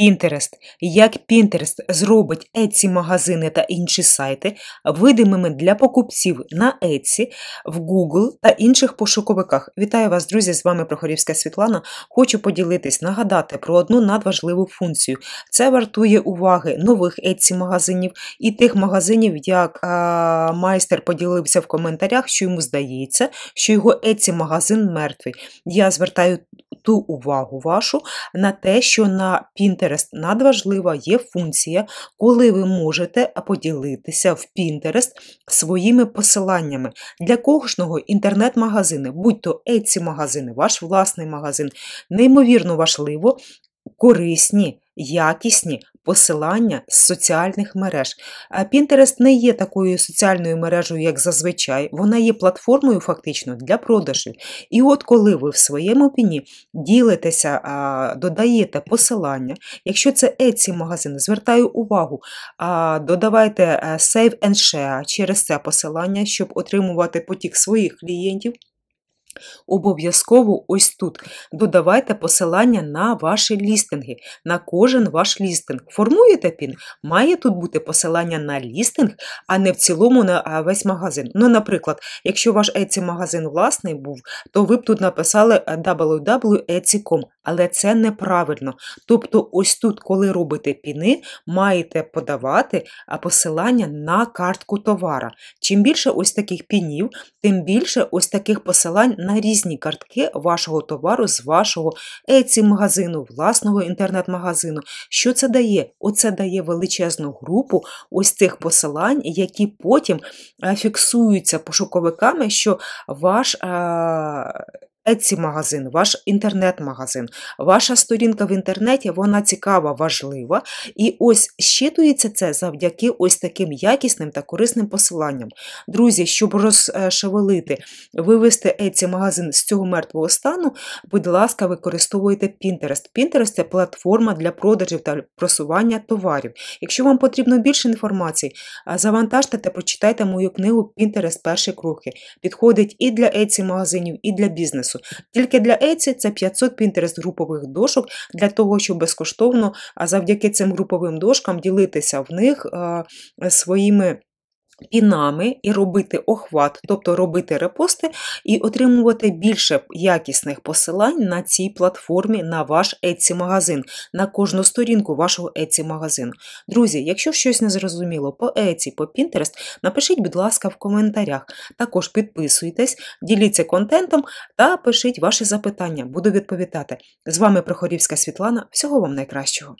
Pinterest. Як Pinterest зробить Etsy магазини та інші сайти видимими для покупців на Etsy, в Google та інших пошуковиках. Вітаю вас, друзі! З вами Прохорівська Світлана. Хочу поділитись, нагадати про одну надважливу функцію. Це вартує уваги нових Etsy магазинів і тих магазинів, як а, майстер поділився в коментарях, що йому здається, що його Etsy магазин мертвий. Я звертаю ту увагу вашу на те, що на Pinterest надважлива є функція, коли ви можете поділитися в Pinterest своїми посиланнями. Для кожного інтернет-магазини, будь-то Etsy магазини, ваш власний магазин, неймовірно важливо, корисні, якісні посилання з соціальних мереж. Pinterest не є такою соціальною мережею, як зазвичай, вона є платформою фактично для продажів. І от коли ви в своєму піні ділитеся, додаєте посилання, якщо це Etsy магазин, звертаю увагу, додавайте е, Save and Share через це посилання, щоб отримувати потік своїх клієнтів. Обов'язково ось тут додавайте посилання на ваші лістинги, на кожен ваш лістинг. Формуєте пін, має тут бути посилання на лістинг, а не в цілому на весь магазин. Ну, наприклад, якщо ваш Etsy магазин власний був, то ви б тут написали www.etsy.com, але це неправильно. Тобто, ось тут, коли робите піни, маєте подавати посилання на картку товара. Чим більше ось таких пінів, тим більше ось таких посилань на різні картки вашого товару з вашого Etsy магазину, власного інтернет-магазину. Що це дає? Оце дає величезну групу ось цих посилань, які потім фіксуються пошуковиками, що ваш. Etsy магазин, ваш інтернет-магазин, ваша сторінка в інтернеті, вона цікава, важлива. І ось щитується це завдяки ось таким якісним та корисним посиланням. Друзі, щоб розшевелити, вивести Etsy магазин з цього мертвого стану, будь ласка, використовуйте Pinterest. Pinterest це платформа для продажів та просування товарів. Якщо вам потрібно більше інформації, завантажте та прочитайте мою книгу Pinterest перші кроки. Підходить і для Etsy магазинів, і для бізнесу бізнесу. Тільки для Etsy це 500 Pinterest групових дошок для того, щоб безкоштовно, завдяки цим груповим дошкам ділитися в них своїми пінами і робити охват, тобто робити репости і отримувати більше якісних посилань на цій платформі на ваш Etsy магазин, на кожну сторінку вашого Etsy магазину. Друзі, якщо щось не зрозуміло по Etsy, по Pinterest, напишіть, будь ласка, в коментарях. Також підписуйтесь, діліться контентом та пишіть ваші запитання. Буду відповідати. З вами Прохорівська Світлана. Всього вам найкращого!